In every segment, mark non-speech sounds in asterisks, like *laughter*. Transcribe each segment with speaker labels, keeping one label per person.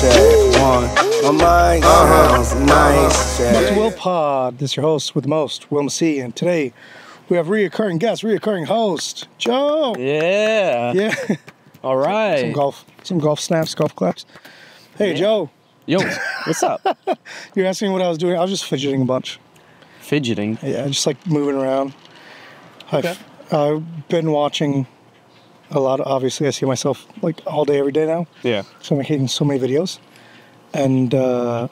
Speaker 1: check one. My mind sounds nice. Check.
Speaker 2: Will Pod. This is your host with the most, Will C. And today we have reoccurring guest, reoccurring host, Joe.
Speaker 3: Yeah.
Speaker 2: Yeah.
Speaker 3: All right.
Speaker 2: some
Speaker 3: right.
Speaker 2: golf, some golf snaps, golf claps. Hey, Joe.
Speaker 3: Yo, what's up? *laughs*
Speaker 2: You're asking what I was doing. I was just fidgeting a bunch.
Speaker 3: Fidgeting.
Speaker 2: Yeah, just like moving around. I've, I've been watching a lot. Of, obviously, I see myself like all day, every day now.
Speaker 3: Yeah.
Speaker 2: So I'm making so many videos, and uh,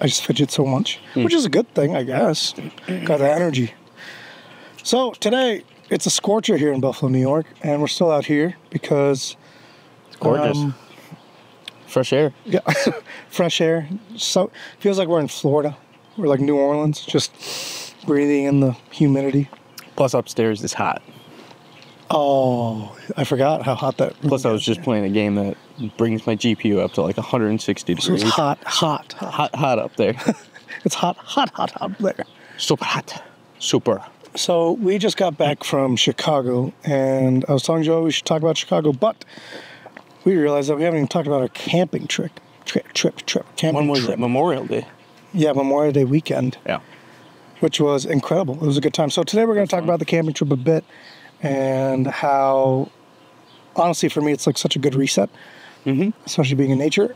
Speaker 2: I just fidget so much, which is a good thing, I guess. Got the energy. So today it's a scorcher here in Buffalo, New York, and we're still out here because
Speaker 3: It's gorgeous.
Speaker 2: Um,
Speaker 3: Fresh air.
Speaker 2: yeah, *laughs* fresh air. So feels like we're in Florida. We're like New Orleans, just breathing in the humidity.
Speaker 3: Plus upstairs is hot.
Speaker 2: Oh, I forgot how hot that.
Speaker 3: Plus I was just playing a game that brings my GPU up to like 160 degrees.
Speaker 2: it's hot, hot, hot.
Speaker 3: Hot, hot up there. *laughs*
Speaker 2: It's hot, hot, hot, hot there.
Speaker 3: Super hot. Super.
Speaker 2: So we just got back from Chicago, and I was telling Joe we should talk about Chicago, but we realized that we haven't even talked about our camping trip. Trip, trip, trip. Camping
Speaker 3: When was
Speaker 2: trip.
Speaker 3: it? Memorial Day.
Speaker 2: Yeah, Memorial Day weekend,
Speaker 3: Yeah.
Speaker 2: which was incredible. It was a good time. So today we're going to talk about the camping trip a bit and how, honestly, for me, it's like such a good reset,
Speaker 3: Mm-hmm.
Speaker 2: especially being in nature.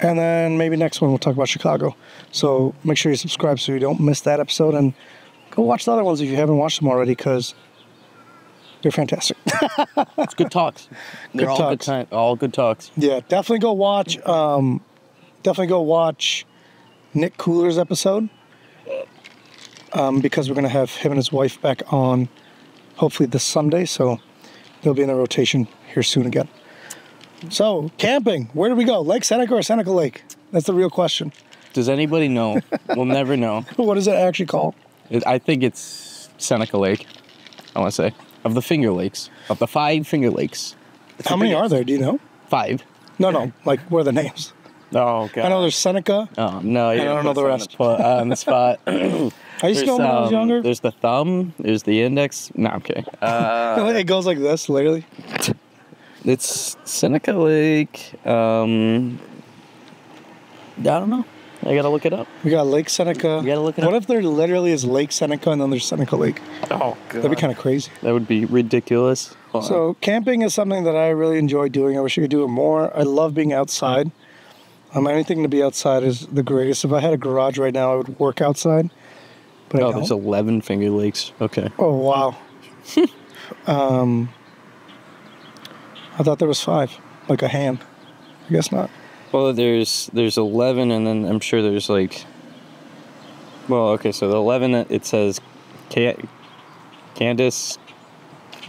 Speaker 2: And then maybe next one we'll talk about Chicago. So make sure you subscribe so you don't miss that episode and go watch the other ones if you haven't watched them already because they're fantastic. *laughs*
Speaker 3: It's good talks. They're
Speaker 2: Good
Speaker 3: all
Speaker 2: talks.
Speaker 3: good time. All good talks.
Speaker 2: yeah, definitely go watch. Um, definitely go watch Nick Cooler's episode um, because we're gonna have him and his wife back on hopefully this Sunday. So they'll be in the rotation here soon again. So camping, where do we go? Lake Seneca or Seneca Lake? That's the real question.
Speaker 3: Does anybody know? we'll *laughs* never know.
Speaker 2: What is it actually called?
Speaker 3: It, I think it's Seneca Lake. I want to say of the Finger Lakes, of the five Finger Lakes. It's
Speaker 2: How many are there? Do you know?
Speaker 3: Five.
Speaker 2: No, no. Like, where are the names?
Speaker 3: Oh god.
Speaker 2: I know there's Seneca.
Speaker 3: Oh no, you
Speaker 2: I don't know the rest.
Speaker 3: On the, spot- uh, on the spot.
Speaker 2: I used to go when I was younger.
Speaker 3: There's the thumb. There's the index. No, I'm kidding. *laughs* Uh,
Speaker 2: it goes like this, literally.
Speaker 3: it's Seneca Lake. Um, I don't know. I gotta look it up.
Speaker 2: We got Lake Seneca.
Speaker 3: You gotta look it
Speaker 2: What
Speaker 3: up.
Speaker 2: if there literally is Lake Seneca and then there's Seneca Lake?
Speaker 3: Oh god.
Speaker 2: That'd be kind of crazy.
Speaker 3: That would be ridiculous. Hold on.
Speaker 2: So camping is something that I really enjoy doing. I wish I could do it more. I love being outside. Um, anything to be outside is the greatest. If I had a garage right now, I would work outside. But
Speaker 3: oh, there's 11 Finger Lakes. Okay.
Speaker 2: oh wow. *laughs* um, I thought there was five, like a hand. I guess not.
Speaker 3: Well, there's there's 11, and then I'm sure there's like. Well, okay, so the 11 it says, Ca- Candace.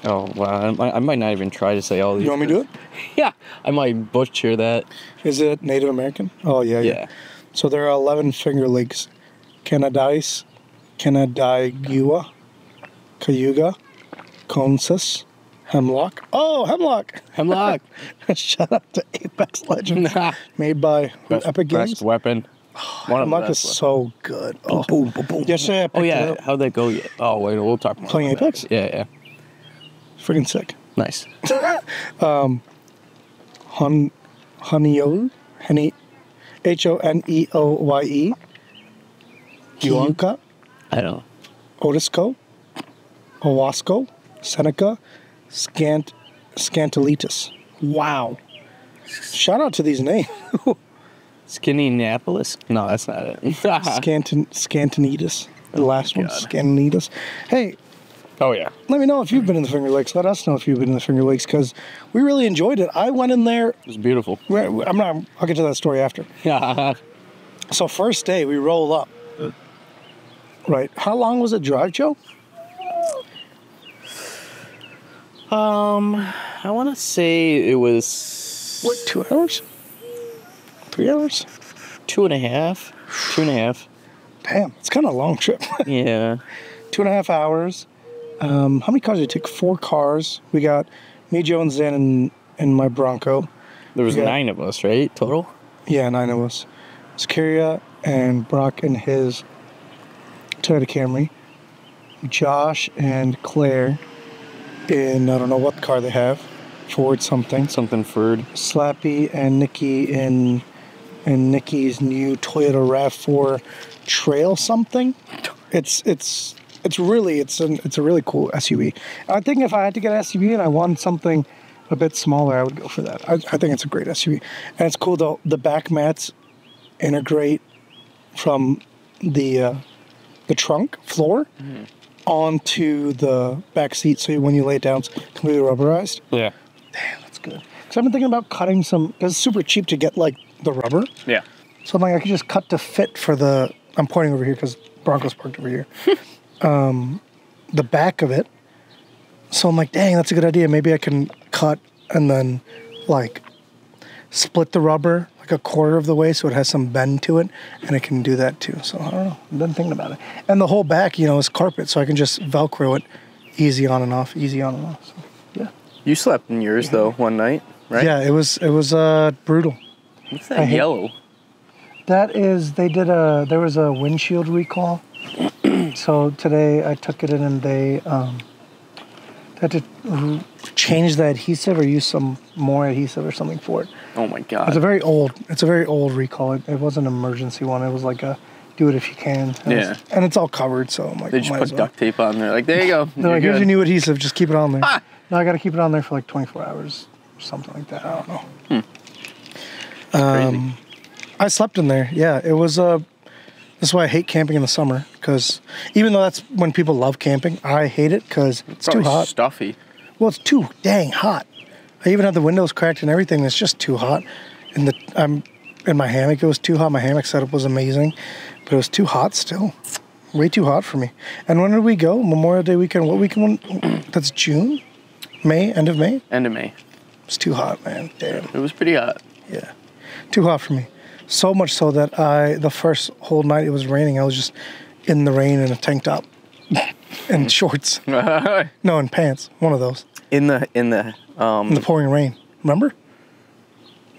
Speaker 3: Oh wow, I might, I might not even try to say all these.
Speaker 2: You want me to do it? *laughs*
Speaker 3: Yeah, I might butcher that.
Speaker 2: Is it Native American? Oh yeah, yeah.
Speaker 3: Yeah.
Speaker 2: So there are 11 Finger Lakes. Canadais, Canadaigua, Cayuga, Consas, Hemlock. Oh, Hemlock! *laughs*
Speaker 3: Hemlock.
Speaker 2: Shout out to Apex Legends. *laughs* Made by
Speaker 3: best,
Speaker 2: Epic
Speaker 3: best weapon. One of the
Speaker 2: Hemlock is
Speaker 3: best
Speaker 2: so good. Oh, boom, boom, boom. Yesterday I oh, picked
Speaker 3: Oh
Speaker 2: it
Speaker 3: yeah,
Speaker 2: up.
Speaker 3: how'd that go? Yet? Oh wait, we'll talk more.
Speaker 2: Playing
Speaker 3: about that.
Speaker 2: Apex?
Speaker 3: Yeah, yeah.
Speaker 2: Freaking sick.
Speaker 3: Nice. *laughs*
Speaker 2: Um, Hun, Honeyol, Honey, H O N E O Y E. Keuka,
Speaker 3: I don't know.
Speaker 2: Otisco, Owasco, Seneca, Scant, Scantilitis. Wow. Shout out to these names. *laughs*
Speaker 3: Skinny Annapolis? No, that's not it. *laughs*
Speaker 2: Scanton, Scantonitis. The oh last one. Scantonitis. Hey,
Speaker 3: oh yeah.
Speaker 2: let me know if you've been in the Finger Lakes. Let us know if you've been in the Finger Lakes because we really enjoyed it. I went in there.
Speaker 3: It was beautiful.
Speaker 2: I'm not. I'll get to that story after.
Speaker 3: Yeah. *laughs*
Speaker 2: So first day we roll up. Right. How long was the drive, Joe?
Speaker 3: Um, I want to say it was
Speaker 2: What, two hours? Three hours?
Speaker 3: two and a half. Two and a half.
Speaker 2: Damn, it's kind of a long trip. *laughs*
Speaker 3: Yeah.
Speaker 2: two and a half hours. Um, how many cars did we take? Four cars. We got me, Joe, and Zen, and, and my Bronco.
Speaker 3: There was
Speaker 2: Yeah.
Speaker 3: nine of us, right? Total?
Speaker 2: Yeah, nine of us. It's Kyria and Brock and his Toyota Camry. Josh and Claire in I don't know what car they have. Ford something.
Speaker 4: Something Ford.
Speaker 2: Slappy and Nikki in in Nikki's new Toyota Rav4 Trail something. It's it's it's really it's an it's a really cool SUV. I think if I had to get an SUV and I wanted something a bit smaller, I would go for that. I, I think it's a great SUV, and it's cool though. The back mats integrate from the uh, the trunk floor onto the back seat, so when you lay it down, it's completely rubberized.
Speaker 4: Yeah.
Speaker 2: Damn, that's good. Because I've been thinking about cutting some. Because it's super cheap to get like the rubber.
Speaker 4: Yeah.
Speaker 2: So I'm like, I could just cut to fit for the. I'm pointing over here because Broncos parked over here. *laughs* um, the back of it. So I'm like, dang, that's a good idea. Maybe I can cut and then like split the rubber like a quarter of the way so it has some bend to it and it can do that too. So I don't know. I've been thinking about it. And the whole back, you know, is carpet, so I can just Velcro it easy on and off, easy on and off. So, yeah.
Speaker 3: You slept in yours though one night, right?
Speaker 2: Yeah, it was it was uh brutal.
Speaker 3: What's
Speaker 2: I
Speaker 3: that
Speaker 2: hate-
Speaker 3: yellow?
Speaker 2: That is, they did a, there was a windshield recall. *clears throat* so today I took it in and they um, had to change the adhesive or use some more adhesive or something for it.
Speaker 3: Oh my god!
Speaker 2: It's a very old, it's a very old recall. It, it wasn't an emergency one. It was like a do it if you can. And
Speaker 3: Yeah.
Speaker 2: it's- And it's all covered, so I'm like,
Speaker 3: They just put
Speaker 2: well.
Speaker 3: duct tape on there. Like there you go.
Speaker 2: They're like,
Speaker 3: You're
Speaker 2: here's your new adhesive. Just keep it on there.
Speaker 3: Ah!
Speaker 2: No, I got to keep it on there for like 24 hours or something like that. I don't know.
Speaker 3: Crazy.
Speaker 2: I slept in there. Yeah, it was. Uh, that's why I hate camping in the summer because even though that's when people love camping, I hate it because it's too hot.
Speaker 3: Stuffy.
Speaker 2: Well, it's too dang hot. I even had the windows cracked and everything. It's just too hot. And the I'm in my hammock. It was too hot. My hammock setup was amazing, but it was too hot still. Way too hot for me. And when did we go? Memorial Day weekend. What weekend? *clears throat* That's June, May, end of May.
Speaker 3: End of May.
Speaker 2: It's too hot, man. Damn.
Speaker 3: It was pretty hot.
Speaker 2: Yeah, too hot for me. So much so that I, the first whole night it was raining, I was just in the rain in a tank top *laughs* and shorts. *laughs* No, in pants. One of those.
Speaker 3: in the in the um
Speaker 2: In the pouring rain. Remember?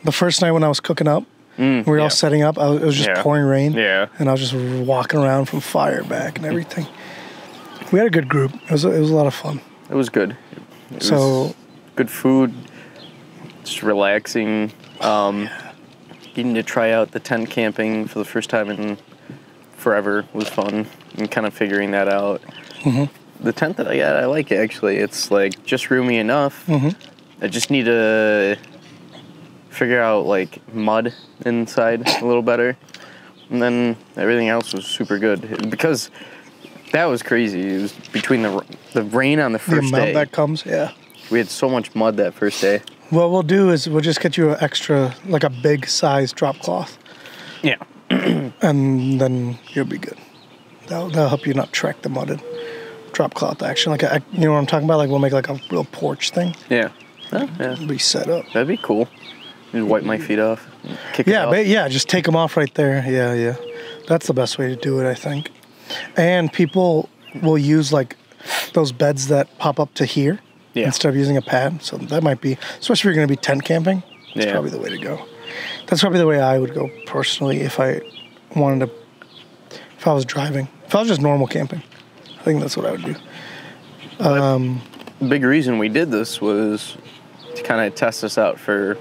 Speaker 2: The first night when I was cooking up, we were
Speaker 3: yeah.
Speaker 2: all setting up. I was, it was just
Speaker 3: Yeah.
Speaker 2: pouring rain.
Speaker 3: Yeah.
Speaker 2: And I was just walking around from fire back and everything. We had a good group. It was a, it was a lot of fun.
Speaker 3: it was good. It
Speaker 2: So
Speaker 3: was good food. Just relaxing. Um getting to try out the tent camping for the first time in forever was fun and kind of figuring that out.
Speaker 2: Mm-hmm.
Speaker 3: The tent that I got, I like it actually. It's like just roomy enough.
Speaker 2: Mm-hmm.
Speaker 3: I just need to figure out like mud inside a little better, and then everything else was super good because that was crazy. It was between the the rain on the
Speaker 2: the
Speaker 3: first
Speaker 2: amount
Speaker 3: day.
Speaker 2: that comes, yeah.
Speaker 3: we had so much mud that first day.
Speaker 2: What we'll do is we'll just get you an extra, like a big size drop cloth.
Speaker 3: Yeah. *clears throat*
Speaker 2: and then you'll be good. That'll, that'll help you not track the mud mudded drop cloth action. Like a, you know what I'm talking about? Like we'll make like a real porch thing.
Speaker 3: Yeah. Oh, yeah.
Speaker 2: Be set up.
Speaker 3: That'd be cool. Just wipe my feet off. Kick
Speaker 2: Yeah, yeah, just take them off right there. Yeah, yeah. That's the best way to do it, I think. And people will use like those beds that pop up to here
Speaker 3: Yeah.
Speaker 2: instead of using a pad. So that might be, especially if you're going to be tent camping. That's
Speaker 3: Yeah.
Speaker 2: probably the way to go. That's probably the way I would go personally if I wanted to. If I was driving, if I was just normal camping, I think that's what I would do.
Speaker 3: Um, big reason we did this was to kind of test us out for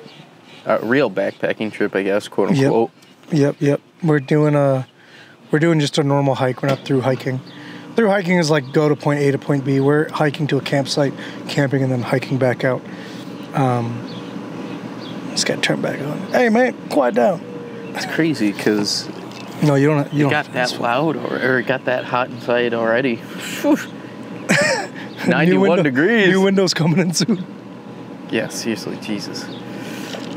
Speaker 3: a real backpacking trip, I guess, quote
Speaker 2: Yep.
Speaker 3: unquote.
Speaker 2: Yep, yep. We're doing a, we're doing just a normal hike. We're not through hiking. Through hiking is like go to point A to point B. We're hiking to a campsite, camping, and then hiking back out. Um, just got to turn back on. Hey man, quiet down.
Speaker 3: It's crazy because
Speaker 2: No, you don't. You,
Speaker 3: it
Speaker 2: don't.
Speaker 3: got that loud or, or it got that hot inside already. Phew. *laughs*
Speaker 2: New
Speaker 3: 91
Speaker 2: window-
Speaker 3: degrees.
Speaker 2: New windows coming in soon.
Speaker 3: Yeah, seriously, Jesus.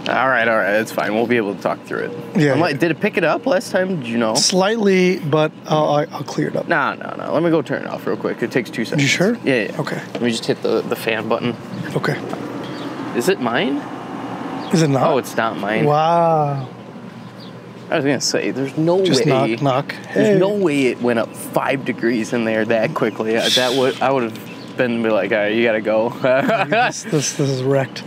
Speaker 3: All right, all right, it's fine. We'll be able to talk through it.
Speaker 2: Yeah,
Speaker 3: I'm
Speaker 2: yeah.
Speaker 3: like, did it pick it up last time? Did you know?
Speaker 2: Slightly, but I'll, I'll I'll clear it up.
Speaker 3: No, no, no. Let me go turn it off real quick. It takes two seconds.
Speaker 2: You sure?
Speaker 3: Yeah, yeah.
Speaker 2: Okay.
Speaker 3: Let me just hit the, the fan button.
Speaker 2: Okay.
Speaker 3: Is it mine?
Speaker 2: Is it not?
Speaker 3: Oh, it's not mine.
Speaker 2: Wow.
Speaker 3: I was gonna say, there's no
Speaker 2: Just
Speaker 3: way.
Speaker 2: knock, knock.
Speaker 3: There's
Speaker 2: Hey.
Speaker 3: no way it went up five degrees in there that quickly. That would I would have been be like, all right, you gotta go. *laughs*
Speaker 2: this, this this is wrecked.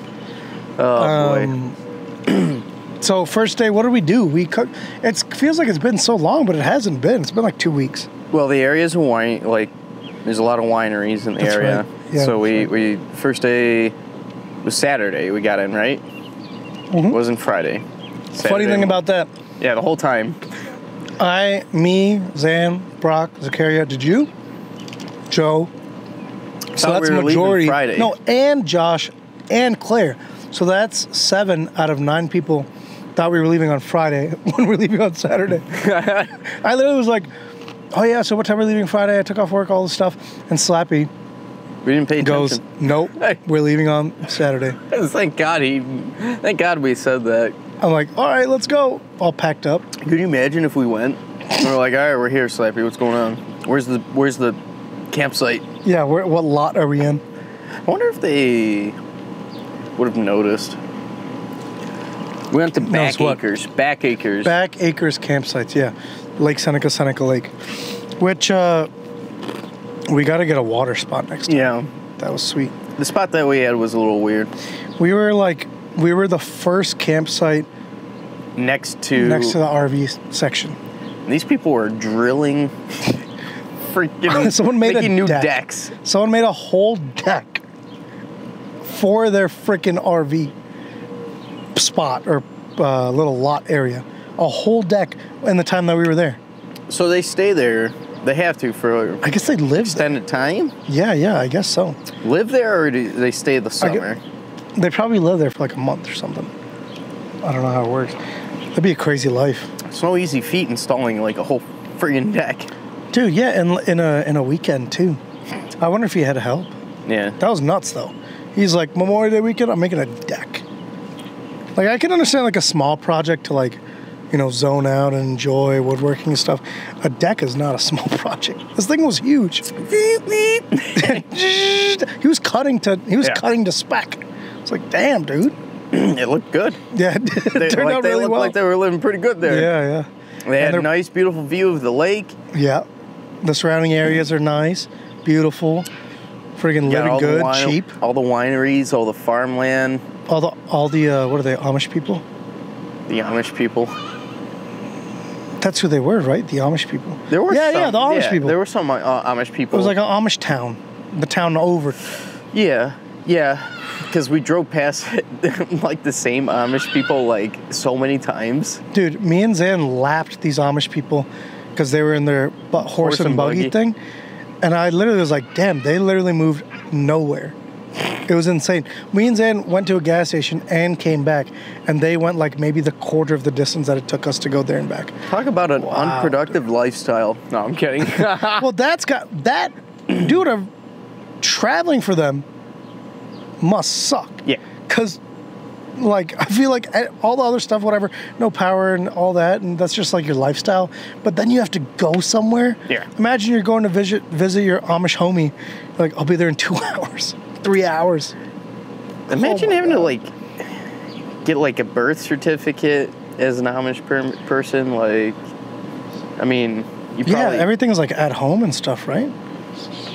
Speaker 3: oh boy.
Speaker 2: Um, *clears throat* So first day, what do we do? We cook. It feels like it's been so long, but it hasn't been. It's been like two weeks.
Speaker 3: Well, the area's wine like there's a lot of wineries in the
Speaker 2: That's
Speaker 3: area.
Speaker 2: right. Yeah,
Speaker 3: so we
Speaker 2: that's
Speaker 3: we first day was Saturday. We got in right. It wasn't Friday.
Speaker 2: Funny thing about that,
Speaker 3: yeah, the whole time.
Speaker 2: I, me, Zan, Brock, Zakaria, did you? Joe. So that's
Speaker 3: we were
Speaker 2: majority.
Speaker 3: Friday.
Speaker 2: No, and Josh and Claire. So that's seven out of nine people thought we were leaving on Friday *laughs* when we are leaving on Saturday. *laughs* I literally was like, oh yeah, so what time are we leaving Friday? I took off work, all this stuff. And Slappy
Speaker 3: We didn't pay
Speaker 2: goes,
Speaker 3: attention.
Speaker 2: nope, *laughs*
Speaker 3: Hey.
Speaker 2: we're leaving on Saturday. *laughs*
Speaker 3: Thank God he. Thank God we said that.
Speaker 2: I'm like, all right, let's go. All packed up.
Speaker 3: Could you imagine if we went? and we're like, all right, we're here, Slappy. What's going on? Where's the Where's the campsite?
Speaker 2: Yeah, where, what lot are we in?
Speaker 3: I wonder if they would have noticed. We went to Back
Speaker 2: what?
Speaker 3: Acres. Back Acres.
Speaker 2: Back Acres campsites, yeah. Lake Seneca, Seneca Lake. Which, uh, we got to get a water spot next time.
Speaker 3: Yeah.
Speaker 2: That was sweet.
Speaker 3: The spot that we had was a little weird.
Speaker 2: We were like, we were the first campsite
Speaker 3: Next to
Speaker 2: next to the RV section.
Speaker 3: these people were drilling, *laughs* freaking *laughs*
Speaker 2: Someone made a
Speaker 3: making new
Speaker 2: deck.
Speaker 3: decks.
Speaker 2: Someone made a whole deck for their freaking RV spot or uh, little lot area. A whole deck in the time that we were there.
Speaker 3: So they stay there. They have to for
Speaker 2: I guess they there.
Speaker 3: extended time.
Speaker 2: Yeah, yeah, I guess so.
Speaker 3: Live there, or do they stay the summer?
Speaker 2: They probably live there for like a month or something. I don't know how it works. That'd be a crazy life.
Speaker 3: It's no easy feat installing like a whole friggin' deck.
Speaker 2: Dude, yeah, in, in a in a weekend too. I wonder if he had help.
Speaker 3: Yeah.
Speaker 2: That was nuts though. He's like Memorial Day weekend. I'm making a deck. Like I can understand like a small project to like, you know, zone out and enjoy woodworking and stuff. A deck is not a small *laughs* project. This thing was huge. *laughs* he was cutting to he was
Speaker 3: Yeah.
Speaker 2: cutting to spec. It's like, damn, dude. *clears throat*
Speaker 3: it looked good.
Speaker 2: Yeah, it
Speaker 3: They, *laughs*
Speaker 2: turned
Speaker 3: like,
Speaker 2: out
Speaker 3: they
Speaker 2: really
Speaker 3: looked
Speaker 2: well.
Speaker 3: like they were living pretty good there.
Speaker 2: yeah, yeah.
Speaker 3: They had a nice, beautiful view of the lake.
Speaker 2: yeah. The surrounding areas are nice, beautiful, friggin' living good,
Speaker 3: wine-
Speaker 2: cheap.
Speaker 3: All the wineries, all the farmland,
Speaker 2: All the all the uh, what are they Amish people?
Speaker 3: the Amish people.
Speaker 2: That's who they were, right? The Amish people.
Speaker 3: There were
Speaker 2: yeah,
Speaker 3: some,
Speaker 2: yeah, the Amish people.
Speaker 3: There were some uh, Amish people.
Speaker 2: It was like an Amish town, the town over.
Speaker 3: yeah, yeah. Because we drove past *laughs* like the same Amish people like so many times.
Speaker 2: Dude, me and Zan lapped these Amish people because they were in their bu- horse, and,
Speaker 3: and
Speaker 2: buggy,
Speaker 3: buggy.
Speaker 2: thing, and I literally was like, "Damn, they literally moved nowhere." It was insane. Me and Zan went to a gas station and came back, and they went like maybe the quarter of the distance that it took us to go there and back.
Speaker 3: Talk about an
Speaker 2: Wow,
Speaker 3: unproductive lifestyle. No, I'm kidding. *laughs*
Speaker 2: well, that's got that, dude. Uh, traveling for them must suck.
Speaker 3: yeah.
Speaker 2: because like i feel like eh, all the other stuff whatever no power and all that and that's just like your lifestyle but then you have to go somewhere
Speaker 3: Yeah.
Speaker 2: imagine you're going to visit visit your amish homie like i'll be there in two *laughs* hours three hours
Speaker 3: Imagine oh
Speaker 2: my
Speaker 3: having to like get like a birth certificate as an Amish per- person. Like, I mean, you
Speaker 2: yeah
Speaker 3: probably.
Speaker 2: everything's like at home and stuff right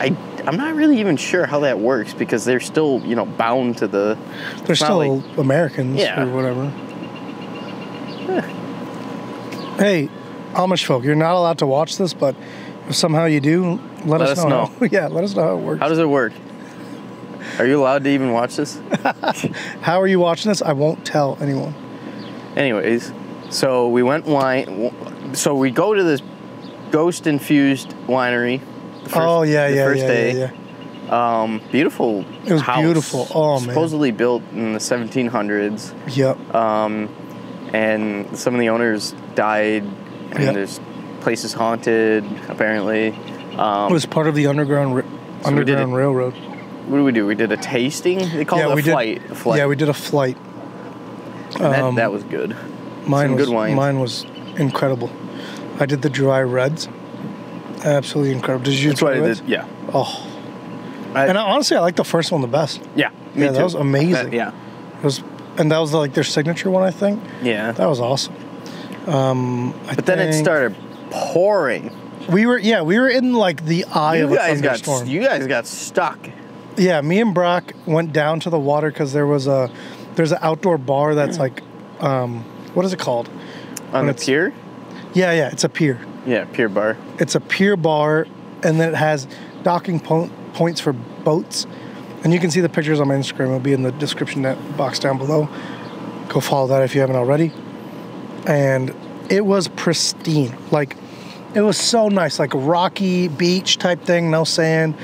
Speaker 3: I I'm not really even sure how that works because they're still you know bound to the.
Speaker 2: they're still
Speaker 3: like-
Speaker 2: americans
Speaker 3: Yeah.
Speaker 2: or whatever hey amish folk you're not allowed to watch this but if somehow you do let, us,
Speaker 3: us
Speaker 2: know,
Speaker 3: know. *laughs*
Speaker 2: yeah let us know how it works
Speaker 3: How does it work? Are you allowed to even watch this? *laughs*
Speaker 2: How are you watching this? I won't tell anyone.
Speaker 3: Anyways, so we went wine. So we go to this ghost infused winery. the first-
Speaker 2: oh yeah, yeah,
Speaker 3: first
Speaker 2: yeah,
Speaker 3: day.
Speaker 2: yeah, yeah.
Speaker 3: Um, beautiful.
Speaker 2: It was
Speaker 3: house,
Speaker 2: beautiful. Oh, man.
Speaker 3: Supposedly built in the 1700s.
Speaker 2: Yep.
Speaker 3: Um, and some of the owners died, and
Speaker 2: Yeah.
Speaker 3: there's places haunted apparently. Um,
Speaker 2: it was part of the underground ri-
Speaker 3: So
Speaker 2: underground railroad.
Speaker 3: What do we do? We did a tasting. They called
Speaker 2: yeah,
Speaker 3: it a
Speaker 2: we
Speaker 3: flight.
Speaker 2: did.
Speaker 3: A flight.
Speaker 2: Yeah, we did a flight.
Speaker 3: And that,
Speaker 2: um,
Speaker 3: that was good.
Speaker 2: Mine
Speaker 3: some
Speaker 2: was
Speaker 3: good wines.
Speaker 2: mine was incredible. I did the dry reds. Absolutely incredible. Did you
Speaker 3: That's
Speaker 2: try
Speaker 3: what I
Speaker 2: reds?
Speaker 3: did. Yeah.
Speaker 2: Oh,
Speaker 3: I-
Speaker 2: and I, honestly, I like the first one the best.
Speaker 3: yeah.
Speaker 2: Yeah, that
Speaker 3: too.
Speaker 2: was amazing.
Speaker 3: That- yeah.
Speaker 2: It was, and that was like their signature one, I think.
Speaker 3: Yeah.
Speaker 2: That was awesome. Um, I
Speaker 3: But then it started pouring.
Speaker 2: We were yeah, we were in like the eye
Speaker 3: You
Speaker 2: of a
Speaker 3: guys got
Speaker 2: thunderstorm.
Speaker 3: you guys got stuck.
Speaker 2: Yeah, me and Brock went down to the water because there was a there's an outdoor bar that's like um, what is it called?
Speaker 3: On
Speaker 2: When
Speaker 3: the pier?
Speaker 2: Yeah, yeah, it's a pier.
Speaker 3: Yeah, pier bar.
Speaker 2: It's a pier bar, and then it has docking po- points for boats, And you can see the pictures on my Instagram. It'll be in the description box down below. Go follow that if you haven't already. And it was pristine. Like it was so nice, like a rocky beach type thing, no sand.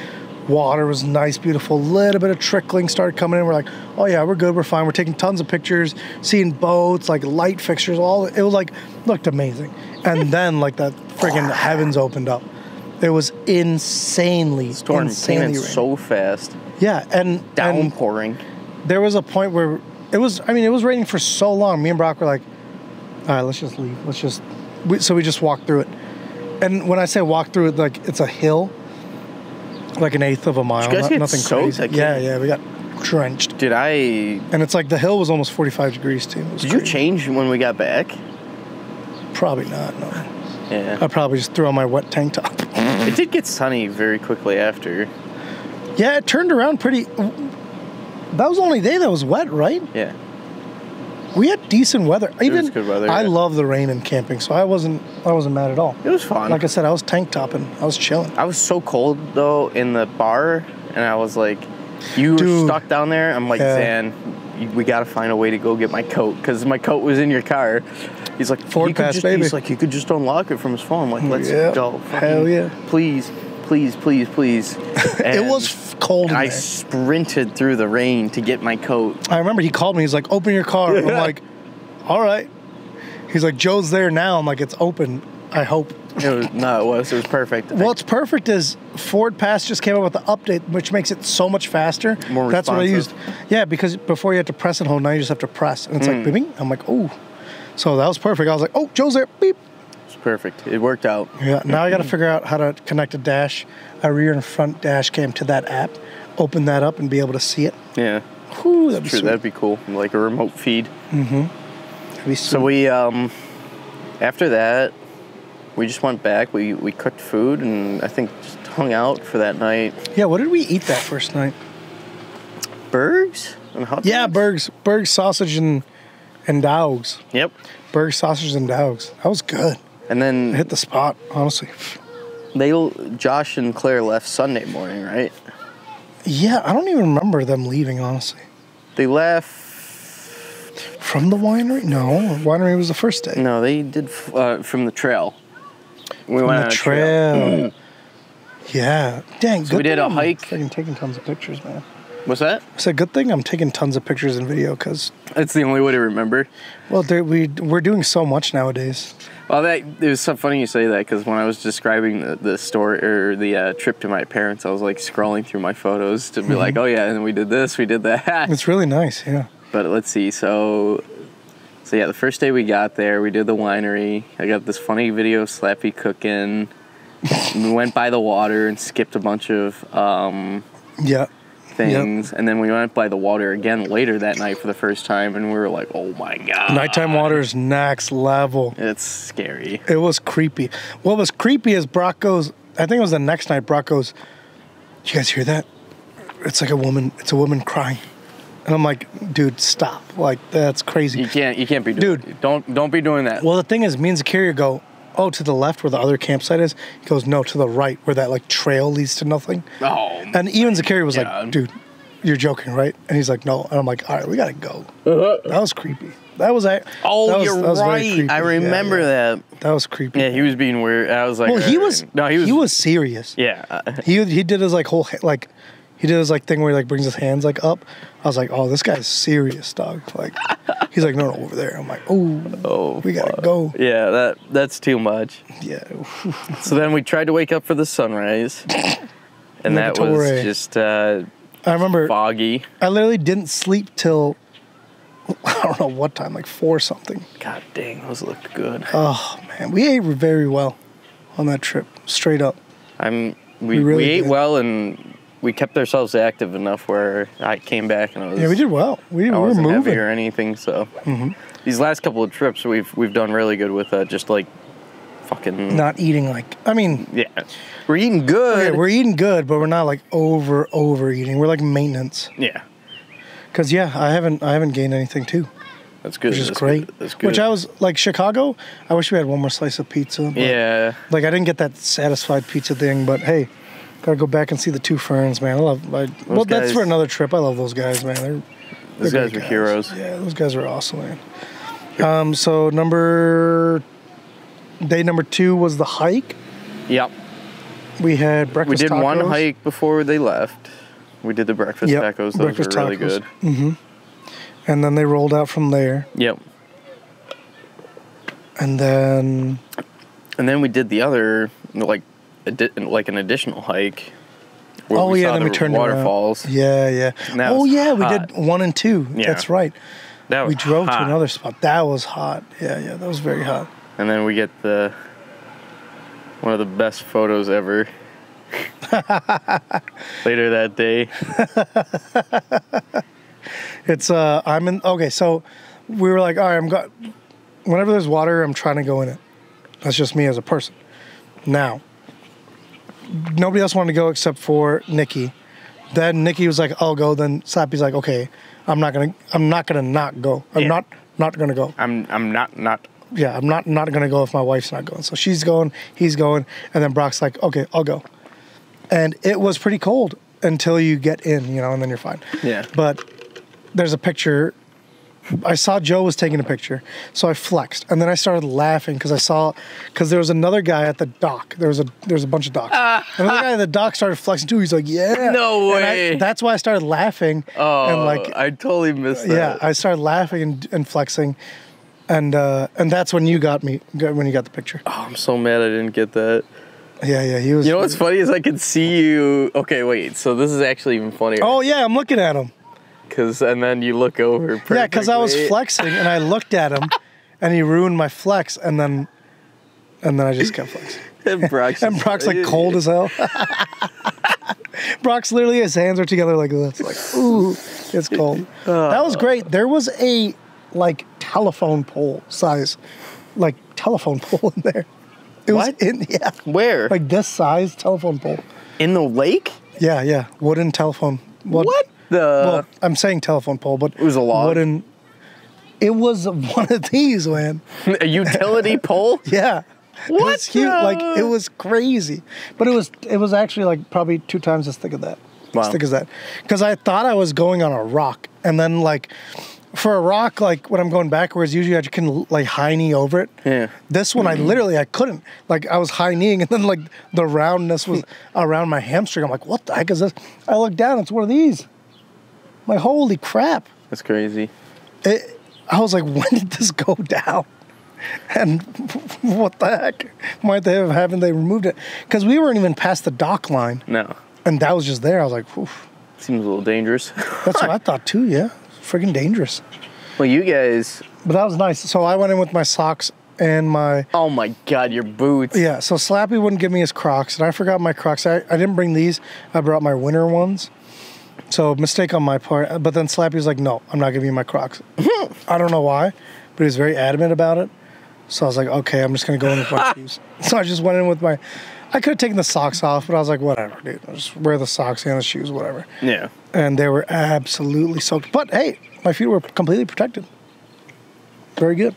Speaker 2: Water was nice, beautiful. A Little bit of trickling started coming in. We're like, oh yeah, we're good, we're fine. We're taking tons of pictures, seeing boats, like light fixtures, all it was like looked amazing. And *laughs* then like that freaking heavens opened up. It was insanely,
Speaker 3: Storm
Speaker 2: insanely
Speaker 3: in so fast.
Speaker 2: yeah, and and
Speaker 3: Downpouring.
Speaker 2: there was a point where it was i mean it was raining for so long me and brock were like all right let's just leave let's just we, so we just walked through it and when i say walk through it like it's a hill like an eighth of a mile not- nothing
Speaker 3: soaked?
Speaker 2: crazy
Speaker 3: I
Speaker 2: yeah yeah we got drenched
Speaker 3: Did I?
Speaker 2: and it's like the hill was almost 45 degrees too It was
Speaker 3: Did you change when we got back?
Speaker 2: probably not no
Speaker 3: Yeah.
Speaker 2: i probably just threw on my wet tank top *laughs*
Speaker 3: It did get sunny very quickly after.
Speaker 2: yeah it turned around pretty that was the only day that was wet right
Speaker 3: Yeah.
Speaker 2: We had decent weather even
Speaker 3: good weather,
Speaker 2: i
Speaker 3: yeah.
Speaker 2: love the rain and camping so i wasn't i wasn't mad at all
Speaker 3: It was fun.
Speaker 2: Like I said, I was tank topping. I was chilling.
Speaker 3: I was so cold though in the bar, and I was like, "You were stuck down there." I'm like,
Speaker 2: Yeah.
Speaker 3: "Zan, we got to find a way to go get my coat because my coat was in your car." He's like,
Speaker 2: Ford
Speaker 3: "You could
Speaker 2: Pass,
Speaker 3: just,
Speaker 2: baby.
Speaker 3: He's like, "You could just unlock it from his phone." I'm like, "Let's
Speaker 2: Yeah.
Speaker 3: go."
Speaker 2: Hell yeah.
Speaker 3: Please, please, please, please. *laughs*
Speaker 2: it was cold
Speaker 3: I sprinted through the rain to get my coat.
Speaker 2: I remember he called me. He's like, "Open your car." I'm like, "All right." He's like, "Joe's there now." I'm like, "It's open." I hope.
Speaker 3: It was no, it was. It was perfect.
Speaker 2: Well, it's perfect. Is FordPass just came out with the update, which makes it so much faster.
Speaker 3: More
Speaker 2: That's what I used. Yeah, because before you had to press and hold, now you just have to press, and it's
Speaker 3: Mm.
Speaker 2: like, bing. I'm like, "Oh." So that was perfect. I was like, "Oh, Joe's there." Beep.
Speaker 3: Perfect. It worked out.
Speaker 2: Yeah. Now I got to figure out how to connect a dash, a rear and front dash cam to that app, open that up, and be able to see it.
Speaker 3: Yeah,
Speaker 2: Whew, that'd be
Speaker 3: true.
Speaker 2: sweet.
Speaker 3: That'd be cool. Like a remote feed.
Speaker 2: Be
Speaker 3: So we um after that we just went back. We we cooked food and I think just hung out for that night.
Speaker 2: Yeah, what did we eat that first night?
Speaker 3: Bergs and hot
Speaker 2: Yeah,
Speaker 3: dogs?
Speaker 2: Berg's Berg's sausage and and dogs.
Speaker 3: Yep.
Speaker 2: Berg's sausage and dogs. That was good.
Speaker 3: And then
Speaker 2: hit the spot, honestly.
Speaker 3: they Josh and Claire left Sunday morning, right?
Speaker 2: Yeah, I don't even remember them leaving, honestly.
Speaker 3: They left.
Speaker 2: From the winery? No, winery was the first day.
Speaker 3: No, they did uh, from the trail. We
Speaker 2: From
Speaker 3: went
Speaker 2: the
Speaker 3: on a
Speaker 2: trail. yeah. Dang, good
Speaker 3: we did
Speaker 2: thing
Speaker 3: a
Speaker 2: I'm
Speaker 3: hike.
Speaker 2: Freaking taking tons of pictures, man.
Speaker 3: What's that?
Speaker 2: It's a good thing I'm taking tons of pictures and video because,
Speaker 3: it's the only way to remember.
Speaker 2: well, we we're doing so much nowadays.
Speaker 3: Well, that it was so funny you say that because when I was describing the, the story or the uh, trip to my parents, I was like scrolling through my photos to be like, oh yeah, and we did this, we did that. *laughs*
Speaker 2: It's really nice. Yeah.
Speaker 3: But let's see. So, so yeah, the first day we got there, we did the winery. I got this funny video of Slappy cooking. *laughs* we went by the water and skipped a bunch of um,
Speaker 2: Yeah.
Speaker 3: Things, and then we went by the water again later that night for the first time, and we were like, "Oh my god!"
Speaker 2: Nighttime water is next level.
Speaker 3: It's scary.
Speaker 2: It was creepy. What was creepy is Brock goes, I think it was the next night, Brock goes, you guys hear that? It's like a woman, it's a woman crying. And I'm like, dude, stop. Like, that's crazy.
Speaker 3: You can't. You can't be doing.
Speaker 2: Dude.
Speaker 3: don't don't be doing that.
Speaker 2: Well, the thing is, me and Zakaria go, oh, to the left where the other campsite is. He goes, no, to the right where that like trail leads to nothing.
Speaker 3: oh,
Speaker 2: And even Zakaria was
Speaker 3: Yeah.
Speaker 2: like, dude, you're joking, right? And he's like, no. And I'm like, all right, we gotta go. Uh-huh. That was creepy. That was, a-
Speaker 3: oh,
Speaker 2: that was,
Speaker 3: you're
Speaker 2: that was
Speaker 3: right. I remember
Speaker 2: yeah.
Speaker 3: that.
Speaker 2: That was creepy.
Speaker 3: Yeah, he was being weird. I was like,
Speaker 2: well, he was.
Speaker 3: No, he was.
Speaker 2: He was serious.
Speaker 3: Yeah.
Speaker 2: He he did his like whole like he did his like thing where he like brings his hands like up. I was like, oh, this guy's serious, dog. Like he's like, no, no, over there. I'm like, oh,
Speaker 3: Oh,
Speaker 2: we gotta
Speaker 3: fuck.
Speaker 2: go.
Speaker 3: Yeah, that that's too much.
Speaker 2: Yeah, *laughs*
Speaker 3: So then we tried to wake up for the sunrise, *laughs* and that was just uh,
Speaker 2: I remember.
Speaker 3: foggy.
Speaker 2: I literally didn't sleep till *laughs* I don't know what time, like four something.
Speaker 3: God dang, those looked good.
Speaker 2: Oh man, we ate very well on that trip, straight up.
Speaker 3: I'm we,
Speaker 2: We
Speaker 3: we,
Speaker 2: really
Speaker 3: ate
Speaker 2: did.
Speaker 3: well and we kept ourselves active enough where I came back and I was
Speaker 2: Yeah, we did well. We,
Speaker 3: I
Speaker 2: we were
Speaker 3: wasn't heavy
Speaker 2: moving.
Speaker 3: or anything. So
Speaker 2: Mm-hmm.
Speaker 3: these last couple of trips we've we've done really good with uh, just like fucking
Speaker 2: Not eating like I mean,
Speaker 3: yeah. We're eating good.
Speaker 2: okay, we're eating good, but we're not like over overeating. We're like maintenance.
Speaker 3: yeah,
Speaker 2: Cause yeah, I haven't I haven't gained anything too.
Speaker 3: that's good.
Speaker 2: which is
Speaker 3: that's
Speaker 2: great.
Speaker 3: Good. That's good.
Speaker 2: Which I was like Chicago. I wish we had one more slice of pizza.
Speaker 3: yeah.
Speaker 2: Like I didn't get that satisfied pizza thing, but hey, Gotta go back and see the two ferns, man. I love. I, well, that's for another trip. I love those guys, man. They're
Speaker 3: Those
Speaker 2: they're
Speaker 3: guys
Speaker 2: great
Speaker 3: were heroes.
Speaker 2: Yeah, those guys are awesome, man. Um, so number day number two was the hike.
Speaker 3: Yep.
Speaker 2: We had breakfast.
Speaker 3: We did one hike before they left. We did the breakfast
Speaker 2: Yep,
Speaker 3: tacos. Those
Speaker 2: breakfast
Speaker 3: were really
Speaker 2: tacos.
Speaker 3: good.
Speaker 2: and then they rolled out from there,
Speaker 3: Yep.
Speaker 2: and then
Speaker 3: And then we did the other, like, like an additional hike.
Speaker 2: Oh yeah,
Speaker 3: saw
Speaker 2: then
Speaker 3: the
Speaker 2: we turned around.
Speaker 3: waterfalls.
Speaker 2: Yeah, yeah.
Speaker 3: That
Speaker 2: Oh yeah, we did one and two.
Speaker 3: Yeah.
Speaker 2: That's right.
Speaker 3: That was
Speaker 2: We drove
Speaker 3: hot.
Speaker 2: to another spot. That was hot. Yeah, yeah, that was very hot.
Speaker 3: And then we get the one of the best photos ever. *laughs* Later that day. *laughs*
Speaker 2: It's uh I'm in okay, so we were like, all right, I'm got whenever there's water, I'm trying to go in it. That's just me as a person. Now, nobody else wanted to go except for Nikki. Then Nikki was like, I'll go. Then Slappy's like, okay, I'm not gonna I'm not gonna not go. I'm
Speaker 3: Yeah.
Speaker 2: not not gonna go.
Speaker 3: I'm I'm not not
Speaker 2: Yeah, I'm not not gonna go if my wife's not going. So she's going, he's going, and then Brock's like, okay, I'll go. And it was pretty cold until you get in, you know, and then you're fine.
Speaker 3: Yeah.
Speaker 2: But there's a picture. I saw Joe was taking a picture, so I flexed, and then I started laughing because I saw because there was another guy at the dock. There was a there's a bunch of docks. And another guy at the dock started flexing too. He's like, "Yeah,
Speaker 3: No
Speaker 2: And I-
Speaker 3: way.
Speaker 2: that's why I started laughing.
Speaker 3: Oh,
Speaker 2: and like,
Speaker 3: I totally missed that.
Speaker 2: yeah, I started laughing and, and flexing, and uh, and that's when you got me when you got the picture.
Speaker 3: Oh, I'm so mad I didn't get that.
Speaker 2: Yeah, yeah, he was.
Speaker 3: You know what's funny is I could see you. Okay, wait. So this is actually even funnier.
Speaker 2: Oh yeah, I'm looking at him.
Speaker 3: Cause and then you look over.
Speaker 2: Yeah, because I was flexing and I looked at him, and he ruined my flex, and then, and then I just kept flexing. *laughs*
Speaker 3: And Brock's,
Speaker 2: And Brock's like cold as hell. *laughs* Brock's literally his hands are together like this, like ooh, it's cold. That was great. There was a like telephone pole size, like telephone *laughs* pole in there. It was
Speaker 3: What?
Speaker 2: in yeah,
Speaker 3: Where?
Speaker 2: like this size telephone pole.
Speaker 3: in the lake?
Speaker 2: Yeah, yeah, wooden telephone. Wood-
Speaker 3: What the?
Speaker 2: Well, I'm saying telephone pole, but
Speaker 3: It was a log?
Speaker 2: Wooden. It was one of these, man.
Speaker 3: a utility *laughs* pole?
Speaker 2: Yeah. It
Speaker 3: What
Speaker 2: was huge.
Speaker 3: the-
Speaker 2: Like it was crazy, but it was it was actually like probably two times as thick as that.
Speaker 3: Wow.
Speaker 2: As thick as that, because I thought I was going on a rock, and then like for a rock, like when I'm going backwards, usually I can like high knee over it.
Speaker 3: Yeah.
Speaker 2: This one I literally I couldn't. Like I was high kneeing, and then like the roundness was *laughs* around my hamstring. I'm like, what the heck is this? I look down, it's one of these. Like, holy crap!
Speaker 3: That's crazy.
Speaker 2: it, I was like, *laughs* when did this go down? And *laughs* what the heck? Might they have haven't they removed it? Because we weren't even past the dock line,
Speaker 3: No,
Speaker 2: and that was just there. I was like, Oof.
Speaker 3: seems a little dangerous.
Speaker 2: that's what I *laughs* thought too. Yeah, freaking dangerous.
Speaker 3: well, you guys.
Speaker 2: But that was nice. So I went in with my socks and my
Speaker 3: Oh my God, your boots.
Speaker 2: yeah. So Slappy wouldn't give me his Crocs, and I forgot my Crocs. I, I didn't bring these. I brought my winter ones. So mistake on my part. But then Slappy was like, "No, I'm not giving you my Crocs." I don't know why, but he was very adamant about it. So I was like, "Okay, I'm just gonna go in with my *laughs* shoes." So I just went in with my. I could have taken the socks off, but I was like, "Whatever, dude. I'll just wear the socks and the shoes, whatever."
Speaker 3: Yeah.
Speaker 2: And they were absolutely soaked. But hey, my feet were completely protected. Very good.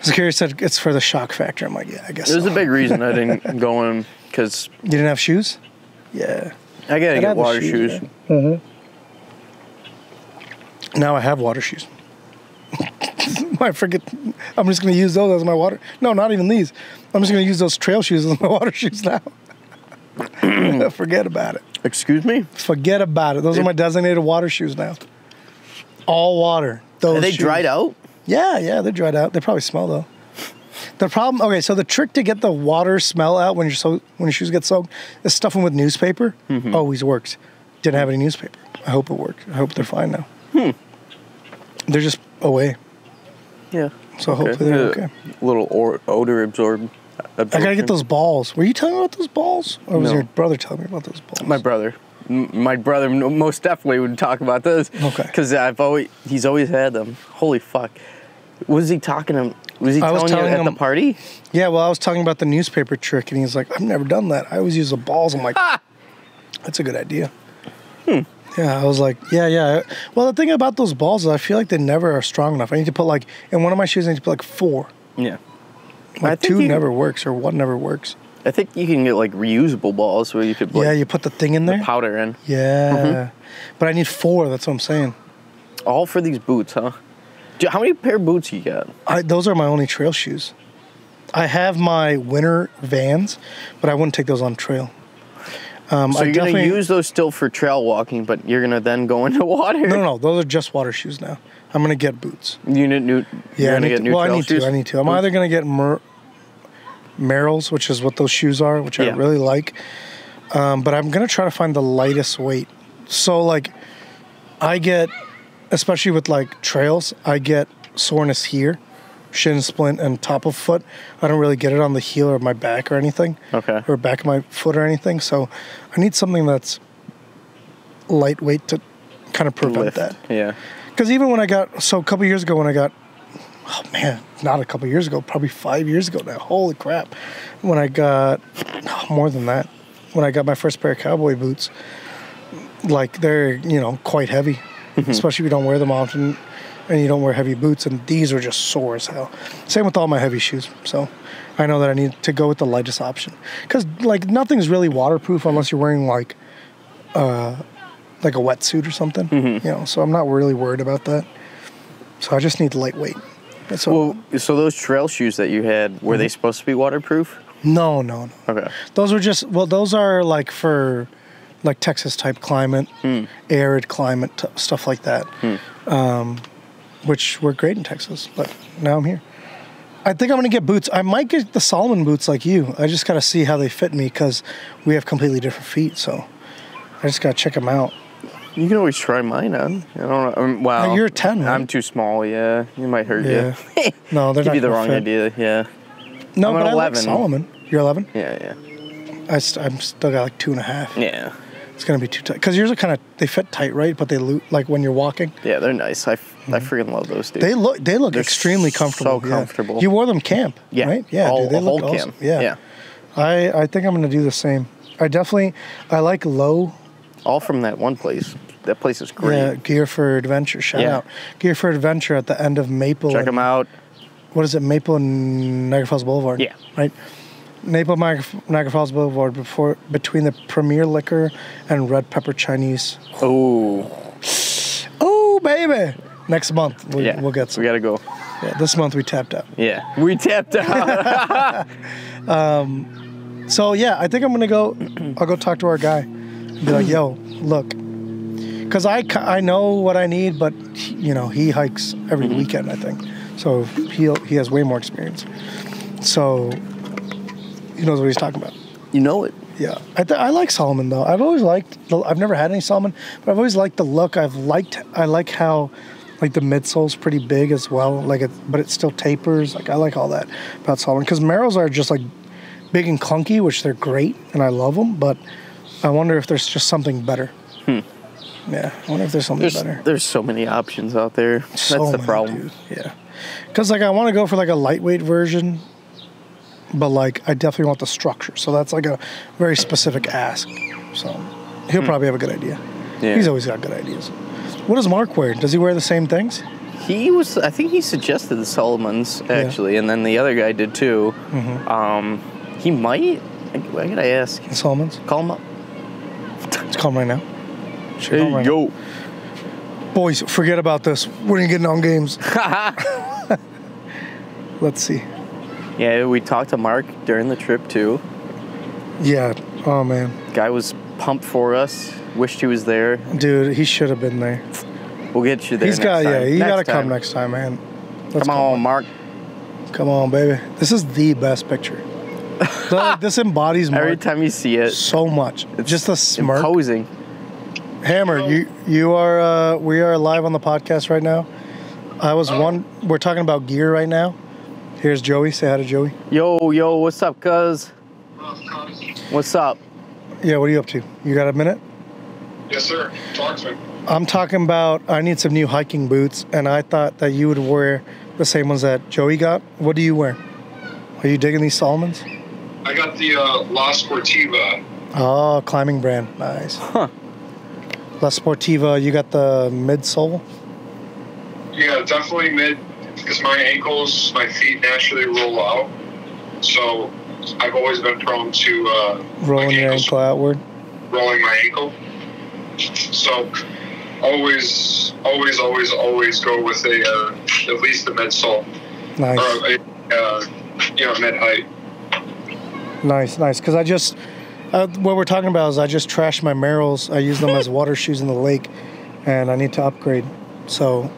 Speaker 2: Security said it's for the shock factor. I'm like, yeah, I guess.
Speaker 3: There's
Speaker 2: so.
Speaker 3: a big reason I didn't *laughs* go in because
Speaker 2: You didn't have shoes? Yeah.
Speaker 3: I gotta
Speaker 2: I'd
Speaker 3: get water
Speaker 2: shoes,
Speaker 3: shoes.
Speaker 2: yeah. Mm-hmm. Now I have water shoes. *laughs* I forget. I'm just going to use those as my water. No, not even these. I'm just going to use those trail shoes as my *laughs* water shoes now. *clears throat* *laughs* Forget about it.
Speaker 3: Excuse me?
Speaker 2: Forget about it. Those are my designated water shoes now. All water. Those
Speaker 3: Are they
Speaker 2: shoes.
Speaker 3: dried out?
Speaker 2: Yeah, yeah, they're dried out. They probably smell though. The problem, okay, so the trick to get the water smell out when your so when your shoes get soaked is stuff them with newspaper. Always works. Didn't have any newspaper. I hope it worked. I hope they're fine now. Hmm. They're just away,
Speaker 3: Yeah.
Speaker 2: so hopefully they're okay.
Speaker 3: Little or- odor absorb.
Speaker 2: I gotta get those balls. Were you telling me about those balls, or was
Speaker 3: No.
Speaker 2: your brother telling me about those balls?
Speaker 3: My brother. M- My brother most definitely would talk about those.
Speaker 2: Okay.
Speaker 3: Because I've always he's always had them. Holy fuck. Was he talking to Was he
Speaker 2: I was
Speaker 3: telling you
Speaker 2: telling
Speaker 3: at the party?
Speaker 2: Yeah, well, I was talking about the newspaper trick, and he's like, "I've never done that. I always use the balls." I'm like, "That's a good idea." Hmm. Yeah, I was like, "Yeah, yeah." Well, the thing about those balls is, I feel like they never are strong enough. I need to put like in one of my shoes. I need to put like four.
Speaker 3: Yeah.
Speaker 2: Like two
Speaker 3: you-
Speaker 2: never works, or one never works.
Speaker 3: I think you can get like reusable balls where you could put
Speaker 2: yeah, you put the thing in there.
Speaker 3: powder in.
Speaker 2: Yeah,
Speaker 3: Mm-hmm.
Speaker 2: but I need four. That's what I'm saying.
Speaker 3: All for these boots, huh? Dude, how many pair of boots you got?
Speaker 2: I, those are my only trail shoes. I have my winter Vans, but I wouldn't take those on trail. Um,
Speaker 3: So
Speaker 2: I
Speaker 3: you're gonna use those still for trail walking, but you're gonna then go *laughs* into water.
Speaker 2: No, no, no. Those are just water shoes now. I'm gonna get boots.
Speaker 3: You need new.
Speaker 2: Yeah, I need
Speaker 3: get
Speaker 2: to,
Speaker 3: new
Speaker 2: well, I need
Speaker 3: shoes?
Speaker 2: to. I need to. I'm either gonna get Mer- Merrell's, which is what those shoes are, which I really like. Um, but I'm gonna try to find the lightest weight. So like, I get, especially with like trails, I get soreness here, shin splint and top of foot. I don't really get it on the heel or my back or anything.
Speaker 3: Okay.
Speaker 2: Or back of my foot or anything. So I need something that's lightweight to kind of prevent
Speaker 3: Lift.
Speaker 2: that.
Speaker 3: Yeah.
Speaker 2: Because even when I got so a couple years ago when I got oh man, not a couple years ago, probably five years ago now. Holy crap! When I got oh, more than that, when I got my first pair of cowboy boots, like they're you know quite heavy, especially if you don't wear them often and you don't wear heavy boots. And these are just sore as hell. Same with all my heavy shoes. So I know that I need to go with the lightest option because like nothing's really waterproof unless you're wearing like uh like a wetsuit or something. You know, so I'm not really worried about that. So I just need lightweight. That's all.
Speaker 3: Well, so those trail shoes that you had were they
Speaker 2: Mm-hmm.
Speaker 3: supposed to be waterproof?
Speaker 2: no, no, no.
Speaker 3: Okay.
Speaker 2: Those were just well, those are like for like Texas type climate, arid climate t- stuff like that, um, which were great in Texas. But now I'm here. I think I'm gonna get boots. I might get the Salomon boots like you. I just gotta see how they fit me because we have completely different feet. So I just gotta check them out.
Speaker 3: You can always try mine on. I don't know. Um, wow.
Speaker 2: you're a 10, right?
Speaker 3: I'm too small. Yeah, you might hurt
Speaker 2: Yeah.
Speaker 3: you. *laughs*
Speaker 2: No, they're
Speaker 3: Give
Speaker 2: not
Speaker 3: you the wrong
Speaker 2: fit.
Speaker 3: idea. Yeah.
Speaker 2: No,
Speaker 3: I'm
Speaker 2: but
Speaker 3: an
Speaker 2: I like Salomon. You're 11.
Speaker 3: Yeah. Yeah.
Speaker 2: I st- I'm still got like two and a half.
Speaker 3: Yeah.
Speaker 2: It's gonna be too tight because yours are kind of they fit tight, right? But they loop like when you're walking.
Speaker 3: Yeah, they're nice. i freaking love those dudes.
Speaker 2: Mm-hmm. They look they look
Speaker 3: They're
Speaker 2: extremely
Speaker 3: so
Speaker 2: comfortable. yeah.
Speaker 3: comfortable.
Speaker 2: You wore them camp,
Speaker 3: yeah.
Speaker 2: right? Yeah,
Speaker 3: all,
Speaker 2: dude, they look awesome.
Speaker 3: camp.
Speaker 2: Yeah.
Speaker 3: yeah.
Speaker 2: I I think I'm gonna do the same. I definitely I like low.
Speaker 3: All from that one place. That place is great.
Speaker 2: Yeah, Gear for Adventure. Shout
Speaker 3: Yeah.
Speaker 2: out Gear for Adventure at the end of Maple.
Speaker 3: Check
Speaker 2: and-
Speaker 3: them out.
Speaker 2: What is it? Maple and Niagara Falls Boulevard.
Speaker 3: Yeah.
Speaker 2: Right. Maple Niagara Falls Boulevard before between the Premier Liquor and Red Pepper Chinese.
Speaker 3: Oh,
Speaker 2: Oh baby! Next month we,
Speaker 3: yeah.
Speaker 2: we'll get some.
Speaker 3: We gotta go.
Speaker 2: Yeah, this month we tapped out.
Speaker 3: Yeah. We tapped out. *laughs*
Speaker 2: Um, so yeah, I think I'm gonna go. I'll go talk to our guy. Be like, yo, look, because I I know what I need, but he- you know he hikes every mm-hmm. weekend. I think so. He he has way more experience. So he knows what he's talking about.
Speaker 3: you know it.
Speaker 2: Yeah, I, th- I like Salomon though. I've always liked. The, I've never had any Salomon, but I've always liked the look. I've liked. I like how, like the midsole's pretty big as well. Like it, but it still tapers. Like I like all that about Salomon because Merrells are just like big and clunky, which they're great and I love them. But I wonder if there's just something better. Hmm. Yeah, I wonder if there's something.
Speaker 3: There's
Speaker 2: better.
Speaker 3: there's so many options out there. That's the
Speaker 2: many,
Speaker 3: problem.
Speaker 2: dude. Yeah, because like I want to go for like a lightweight version, but like I definitely want the structure. So that's like a very specific ask. So he'll probably have a good idea.
Speaker 3: Hmm. Yeah.
Speaker 2: He's always got good ideas. What does Mark wear? Does he wear the same things?
Speaker 3: He was. I think he suggested the Salomons actually, and then the other guy did too.
Speaker 2: Mm-hmm.
Speaker 3: Um, he might. I, I gotta ask.
Speaker 2: The Salomons?
Speaker 3: Call him up.
Speaker 2: Let's call him right now. Should him right now.
Speaker 3: yo.
Speaker 2: Boys, forget about this. We ain't getting on games. *laughs* Let's see.
Speaker 3: Yeah, we talked to Mark during the trip too.
Speaker 2: Yeah. Oh man,
Speaker 3: Guy was pumped for us. Wished he was there.
Speaker 2: dude, he should have been there.
Speaker 3: We'll get you there.
Speaker 2: He's
Speaker 3: next
Speaker 2: got.
Speaker 3: time.
Speaker 2: Yeah, you
Speaker 3: Next
Speaker 2: gotta come next time, man. Let's
Speaker 3: Come
Speaker 2: go.
Speaker 3: on, Mark.
Speaker 2: Come on, baby. This is the best picture. *laughs* The- this embodies Mark
Speaker 3: Every time you see it,
Speaker 2: so much. It's Just the smirk.
Speaker 3: imposing.
Speaker 2: Hammer, you you are uh, we are live on the podcast right now. I was one. We're talking about gear right now. Here's Joey. Say hi to Joey.
Speaker 3: Yo, yo, what's up, cuz? What's up?
Speaker 2: Yeah, what are you up to? You got a minute?
Speaker 5: Yes, sir. Talk to me.
Speaker 2: I'm talking about. I need some new hiking boots, and I thought that you would wear the same ones that Joey got. What do you wear? Are you digging these Salomons?
Speaker 5: I got the uh, La Sportiva.
Speaker 2: Oh, climbing brand. Nice.
Speaker 3: Huh.
Speaker 2: La Sportiva. You got the midsole.
Speaker 5: Yeah, definitely mid because my ankles, my feet naturally roll out. So I've always been prone to uh,
Speaker 2: Rolling your
Speaker 5: ankle
Speaker 2: outward.
Speaker 5: rolling my ankle. So always, always, always, always go with a uh, at least a med salt
Speaker 2: Nice.
Speaker 5: or a uh, you know med height.
Speaker 2: Nice, nice. Because I just, uh, what we're talking about is I just trashed my Merrells. I use them as *laughs* water shoes in the lake, and I need to upgrade. So,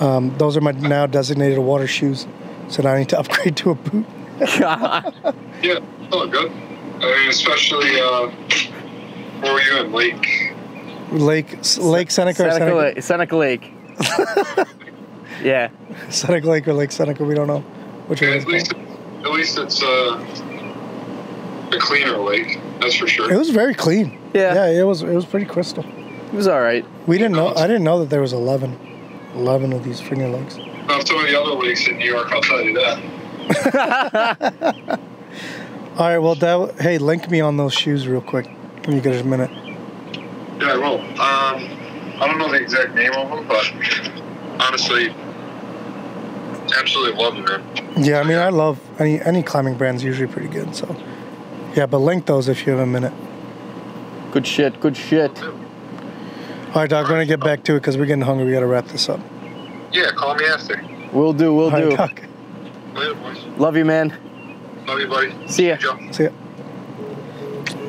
Speaker 2: um, those are my now designated water shoes. So now I need to *laughs* upgrade to a boot. *laughs*
Speaker 5: Yeah, oh good. I mean, especially uh, where were you in Lake?
Speaker 2: Lake, Lake Seneca, or
Speaker 3: Seneca,
Speaker 2: Seneca,
Speaker 3: Lake. Seneca Lake. *laughs* yeah.
Speaker 2: Seneca Lake or Lake Seneca. We don't know which one
Speaker 5: At least,
Speaker 2: called.
Speaker 5: at least it's uh, a cleaner lake. That's for sure.
Speaker 2: It was very clean.
Speaker 3: Yeah.
Speaker 2: yeah, it was. It was pretty crystal.
Speaker 3: It was all right.
Speaker 2: We didn't know. I didn't know that there was 11, 11 of these finger lakes.
Speaker 5: Not so many other lakes in New York. I'll tell you that. *laughs*
Speaker 2: All right. Well, that. Hey, link me on those shoes real quick when you get a minute.
Speaker 5: Yeah, I will. Um, I don't know the exact name of them, but honestly, absolutely love them, man.
Speaker 2: Yeah, I mean, I love any any climbing brand's usually pretty good. So, yeah, but link those if you have a minute.
Speaker 3: Good shit. Good shit.
Speaker 2: All right, Doc, we're gonna get back to it because we're getting hungry. We gotta wrap this up.
Speaker 5: Yeah, call me after.
Speaker 3: We'll do. We'll
Speaker 2: All right,
Speaker 3: do.
Speaker 2: Doc.
Speaker 5: Later, boys.
Speaker 3: Love you, man.
Speaker 5: Love you, buddy.
Speaker 3: See ya.
Speaker 5: Joe.
Speaker 2: See ya.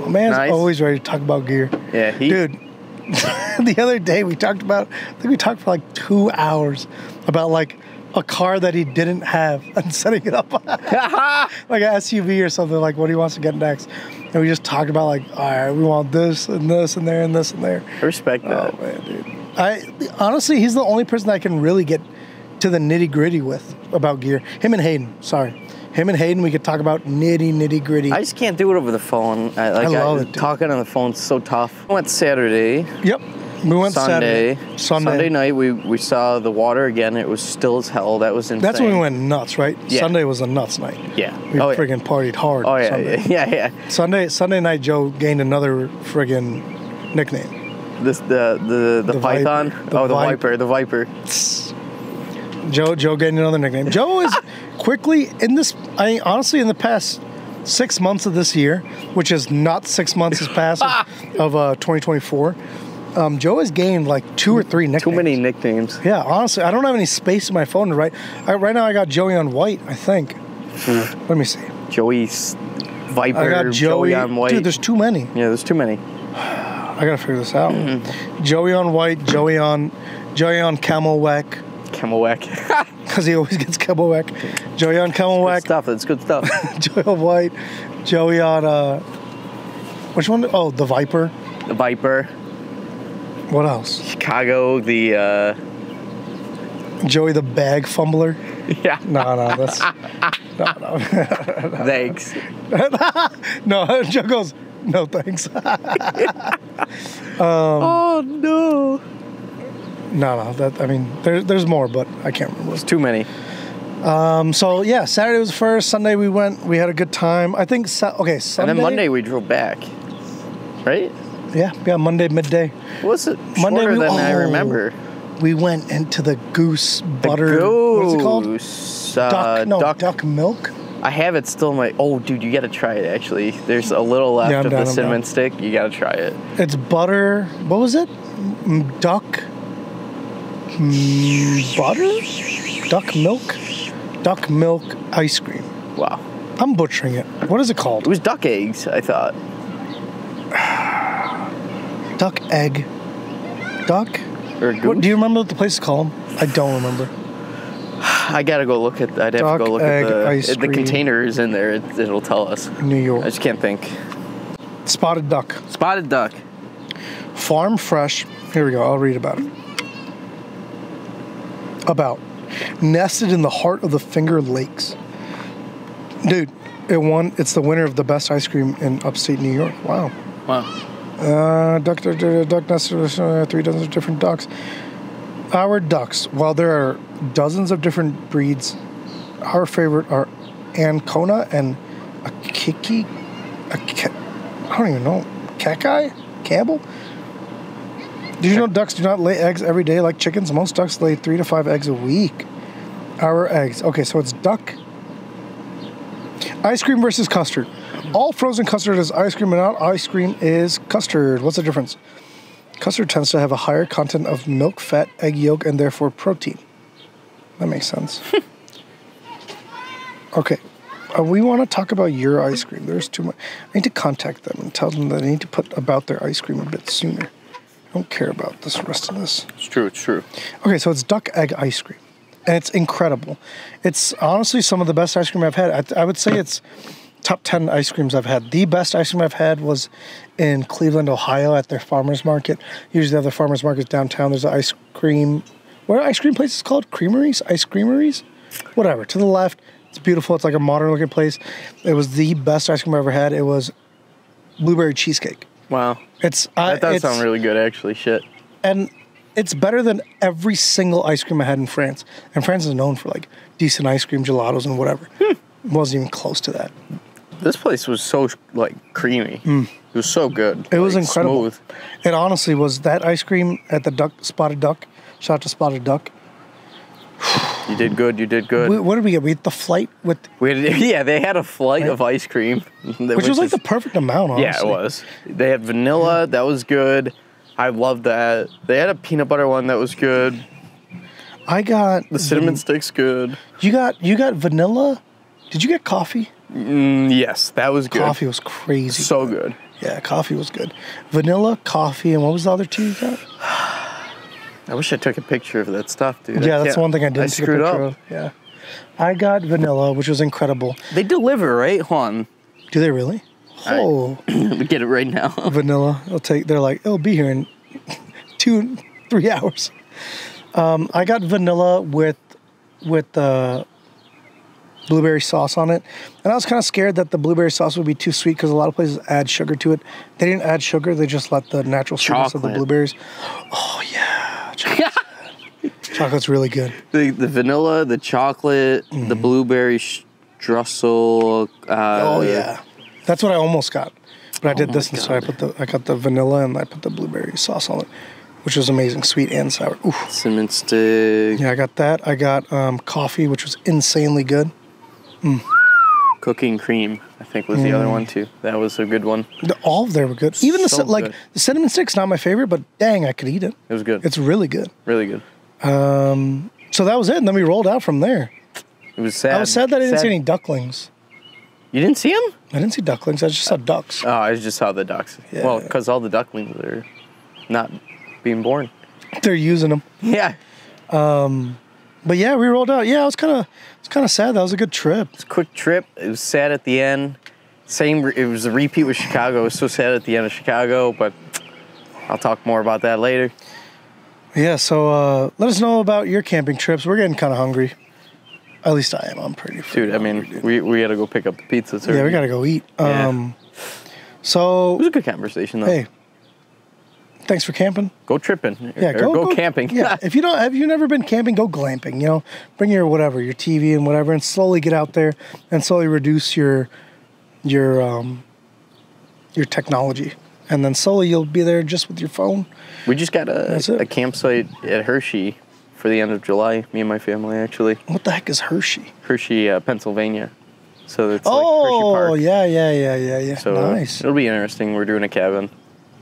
Speaker 2: Oh, man's
Speaker 3: Nice.
Speaker 2: always ready to talk about gear,
Speaker 3: Yeah. He,
Speaker 2: dude. *laughs* the other day we talked about. I think we talked for like two hours about like a car that he didn't have *laughs* and setting it up *laughs* like an SUV or something. Like what he wants to get next, and we just talked about like, all right, we want this and this and there and this and there.
Speaker 3: I respect oh, that.
Speaker 2: Oh man, dude. I honestly, he's the only person I can really get to the nitty gritty with about gear. Him and Hayden. Sorry, him and Hayden. We could talk about nitty nitty gritty.
Speaker 3: I just can't do it over the phone. I, like,
Speaker 2: I love it, dude.
Speaker 3: Talking on the phone's so tough. I went Saturday,
Speaker 2: Yep. We went
Speaker 3: Sunday,
Speaker 2: Saturday. Sunday.
Speaker 3: night. We we saw the water again. It was still as hell. That was insane.
Speaker 2: That's when we went nuts, right?
Speaker 3: Yeah.
Speaker 2: Sunday was a nuts night.
Speaker 3: Yeah.
Speaker 2: We
Speaker 3: oh, yeah.
Speaker 2: friggin' partied hard.
Speaker 3: Oh yeah,
Speaker 2: Sunday.
Speaker 3: yeah, yeah, yeah.
Speaker 2: Sunday Sunday night, Joe gained another friggin' nickname.
Speaker 3: This the the the,
Speaker 2: The Viper.
Speaker 3: python.
Speaker 2: The
Speaker 3: oh, the
Speaker 2: Viper.
Speaker 3: viper. The viper.
Speaker 2: Joe Joe getting another nickname. Joe is *laughs* quickly in this. I honestly in the past six months of this year, which is not six months has passed of, *laughs* of uh, 2024. Um, Joe has gained like two or three nicknames.
Speaker 3: Too many nicknames.
Speaker 2: Yeah, honestly, I don't have any space in my phone to write. I, right now, I got Joey on white. I think.
Speaker 3: Hmm.
Speaker 2: Let me see.
Speaker 3: Joey's viper.
Speaker 2: I got Joey.
Speaker 3: on white.
Speaker 2: Dude, there's too many.
Speaker 3: yeah, there's too many. *sighs*
Speaker 2: I gotta figure this out. *clears throat* Joey on white. Joey on. Joey on camel whack
Speaker 3: Camel whack.
Speaker 2: because *laughs* he always gets camel whack. Joey on camel whack.
Speaker 3: stuff. That's good stuff. *laughs*
Speaker 2: Joey on white. Joey on uh. Which one? Oh, the Viper.
Speaker 3: the viper.
Speaker 2: What else?
Speaker 3: Chicago. The uh,
Speaker 2: Joey the bag fumbler. *laughs*
Speaker 3: yeah.
Speaker 2: No, no, that's *laughs* no, no, *laughs*
Speaker 3: Thanks.
Speaker 2: no. Joe goes, no thanks.
Speaker 3: oh no.
Speaker 2: No, no. That I mean, there's there's more, but I can't remember.
Speaker 3: It's too many.
Speaker 2: Um, so yeah, Saturday was first. Sunday we went. We had a good time. I think. Okay, Sunday.
Speaker 3: And then Monday we drove back. Right?
Speaker 2: Yeah, yeah. Monday midday.
Speaker 3: What was it
Speaker 2: Monday
Speaker 3: shorter
Speaker 2: we-
Speaker 3: than I
Speaker 2: oh.
Speaker 3: remember?
Speaker 2: We went into the goose
Speaker 3: The
Speaker 2: butter. What's it called?
Speaker 3: goose,
Speaker 2: Duck.
Speaker 3: uh,
Speaker 2: no,
Speaker 3: duck.
Speaker 2: duck. milk.
Speaker 3: I have it still in my. Oh, dude, you gotta try it. Actually, there's a little left
Speaker 2: Yeah,
Speaker 3: of
Speaker 2: down,
Speaker 3: the cinnamon stick. You gotta try it.
Speaker 2: It's butter. What was it? Duck. Butter. Duck milk. Duck milk ice cream.
Speaker 3: Wow.
Speaker 2: I'm butchering it. What is it called?
Speaker 3: It was duck eggs. I thought.
Speaker 2: Duck egg. Duck.
Speaker 3: Or goose.
Speaker 2: What, do you remember what the place is called? I don't remember.
Speaker 3: I gotta go look at. I'd have
Speaker 2: Duck
Speaker 3: to go look
Speaker 2: egg
Speaker 3: at the.
Speaker 2: ice
Speaker 3: if the
Speaker 2: cream.
Speaker 3: container is in there. It, it'll tell us.
Speaker 2: New York.
Speaker 3: I just can't think.
Speaker 2: Spotted duck.
Speaker 3: Spotted duck.
Speaker 2: Farm fresh. Here we go. I'll read about it. About nested in the heart of the Finger Lakes. Dude, it won. It's the winner of the best ice cream in upstate New York. Wow.
Speaker 3: Wow.
Speaker 2: Uh, duck, duck, duck, three dozen of different ducks. Our ducks, while there are dozens of different breeds, our favorite are Ancona and a Kiki. A I don't even know. Kakai? Campbell? Did you know ducks do not lay eggs every day like chickens? Most ducks lay three to five eggs a week. Our eggs. Okay, so it's duck. Ice cream versus custard. All frozen custard is ice cream, and not ice cream is custard. What's the difference? Custard tends to have a higher content of milk, fat, egg yolk, and therefore protein. That makes sense. *laughs* okay. Uh, we want to talk about your ice cream. There's too much. I need to contact them and tell them that I need to put about their ice cream a bit sooner. I don't care about this rest of this.
Speaker 3: It's true. It's true.
Speaker 2: Okay, so it's duck egg ice cream, and it's incredible. It's honestly some of the best ice cream I've had. I, I would say it's top ten ice creams I've had. The best ice cream I've had was in Cleveland, Ohio, at their farmers market. Usually, they have the farmers markets downtown. There's an ice cream. What ice cream places called? Creameries, ice creameries, whatever. To the left, it's beautiful. It's like a modern looking place. It was the best ice cream I ever had. It was blueberry cheesecake.
Speaker 3: Wow.
Speaker 2: It's uh,
Speaker 3: That does
Speaker 2: it's,
Speaker 3: sound really good, actually. Shit.
Speaker 2: and it's better than every single ice cream I had in France. And France is known for like decent ice cream, gelatos, and whatever. It wasn't even close to that.
Speaker 3: This place was so like creamy. It was so good.
Speaker 2: Mm. It was incredible.
Speaker 3: Smooth.
Speaker 2: It honestly was that ice cream at the Duck Spotted Duck. Shout out to Spotted Duck.
Speaker 3: You did good. You did good.
Speaker 2: We, what did we get? We had the flight with,
Speaker 3: We had, *laughs* yeah, they had a flight
Speaker 2: Right.
Speaker 3: of ice cream, *laughs*
Speaker 2: which was like the perfect amount. Honestly.
Speaker 3: yeah, it was. They had vanilla. That was good. I loved that. They had a peanut butter one that was good.
Speaker 2: I got
Speaker 3: The cinnamon stick's good.
Speaker 2: You got you got vanilla. Did you get coffee?
Speaker 3: Mm, yes, that was good.
Speaker 2: Coffee was crazy.
Speaker 3: so good.
Speaker 2: Yeah, coffee was good. Vanilla, coffee, and what was the other two you got?
Speaker 3: I wish I took a picture of that stuff, dude.
Speaker 2: Yeah,
Speaker 3: I
Speaker 2: that's
Speaker 3: can't-
Speaker 2: one thing I didn't
Speaker 3: I
Speaker 2: take a
Speaker 3: screwed
Speaker 2: picture
Speaker 3: up.
Speaker 2: of. Yeah. I got vanilla, which was incredible.
Speaker 3: They deliver, right? Juan?
Speaker 2: Do they really? Oh, *coughs*
Speaker 3: Let me get it right now. *laughs*
Speaker 2: vanilla. It'll take. They're like, it'll be here in *laughs* two, three hours. Um, I got vanilla with with the blueberry sauce on it, and I was kind of scared that the blueberry sauce would be too sweet because a lot of places add sugar to it. They didn't add sugar; they just let the natural sweetness of the blueberries. Oh yeah, chocolate's, *laughs* chocolate's really good.
Speaker 3: the, the vanilla, the chocolate, the blueberry streusel. Uh,
Speaker 2: Mm-hmm. Oh yeah, that's what I almost got, but I did
Speaker 3: my
Speaker 2: this instead. I put the I got the vanilla and I put the blueberry sauce on it, which was amazing, sweet and sour. Ooh.
Speaker 3: Cinnamon stick.
Speaker 2: Yeah, I got that. I got um, coffee, which was insanely good. Mm.
Speaker 3: Cooking cream, I think, was the other
Speaker 2: Mm.
Speaker 3: one too. That was a good one.
Speaker 2: All of them were good. Even the
Speaker 3: So
Speaker 2: like
Speaker 3: good.
Speaker 2: the cinnamon stick's not my favorite, but dang, I could eat it.
Speaker 3: It was good.
Speaker 2: It's really good.
Speaker 3: really good.
Speaker 2: Um, so that was it, and then we rolled out from there.
Speaker 3: It was sad.
Speaker 2: I was sad that I didn't see any ducklings.
Speaker 3: You didn't see them?
Speaker 2: I didn't see ducklings. I just saw ducks.
Speaker 3: Oh, I just saw the ducks.
Speaker 2: Yeah.
Speaker 3: Well, because all the ducklings are not being born.
Speaker 2: They're using them.
Speaker 3: Yeah.
Speaker 2: Um, but yeah, we rolled out. Yeah, I was kind of, it's kind of sad. That was a good trip.
Speaker 3: It's a Quick trip. It was sad at the end. Same. It was a repeat with Chicago. It was so sad at the end of Chicago, but I'll talk more about that later.
Speaker 2: Yeah. So uh, let us know about your camping trips. We're getting kind of hungry. At least I am. I'm pretty.
Speaker 3: Dude, I mean, we, we to go pick up the pizza.
Speaker 2: yeah, we gotta go eat.
Speaker 3: Yeah.
Speaker 2: Um,
Speaker 3: It was a good conversation, though.
Speaker 2: hey, thanks for camping.
Speaker 3: Go tripping.
Speaker 2: Yeah,
Speaker 3: or go, camping.
Speaker 2: Yeah, *laughs* if you don't have you never been camping, go glamping. You know, bring your whatever, your TV and whatever, and slowly get out there and slowly reduce your your um your technology, and then slowly you'll be there just with your phone.
Speaker 3: we just got a, a campsite at Hershey for the end of July. Me and my family, actually.
Speaker 2: What the heck is Hershey?
Speaker 3: Hershey, uh, Pennsylvania. So it's like
Speaker 2: oh,
Speaker 3: Hershey Park.
Speaker 2: yeah, yeah, yeah, yeah, yeah.
Speaker 3: So
Speaker 2: nice.
Speaker 3: it'll be interesting. We're doing a cabin.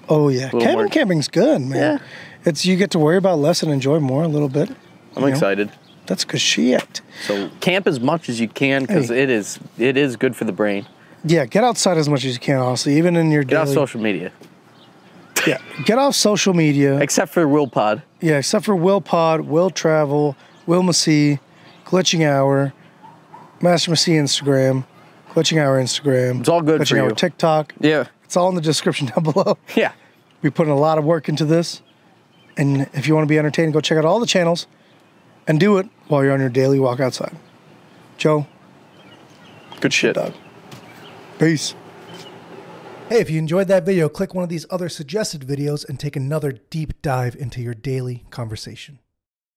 Speaker 2: Oh yeah, cabin
Speaker 3: more-
Speaker 2: camping's good, man.
Speaker 3: Yeah.
Speaker 2: It's you get to worry about less and enjoy more a little bit.
Speaker 3: I'm
Speaker 2: know?
Speaker 3: excited.
Speaker 2: That's good shit.
Speaker 3: So camp as much as you can because
Speaker 2: Hey.
Speaker 3: it is it is good for the brain.
Speaker 2: Yeah, get outside as much as you can, honestly, even in your
Speaker 3: Get off social media,
Speaker 2: Yeah, get off social media.
Speaker 3: except for Will Pod.
Speaker 2: Yeah, except for Will Pod, Will Travel, Will Masih, Glitching Hour, Master Masih Instagram, Glitching Hour Instagram.
Speaker 3: It's all good
Speaker 2: Glitching
Speaker 3: for
Speaker 2: Hour
Speaker 3: you.
Speaker 2: TikTok.
Speaker 3: Yeah,
Speaker 2: It's all in the description *laughs* down below.
Speaker 3: yeah.
Speaker 2: We put in a lot of work into this. And if you want to be entertained, go check out all the channels and do it while you're on your daily walk outside. Joe,
Speaker 3: Good shit.
Speaker 2: Doug. Peace. Hey, if you enjoyed that video, click one of these other suggested videos and take another deep dive into your daily conversation.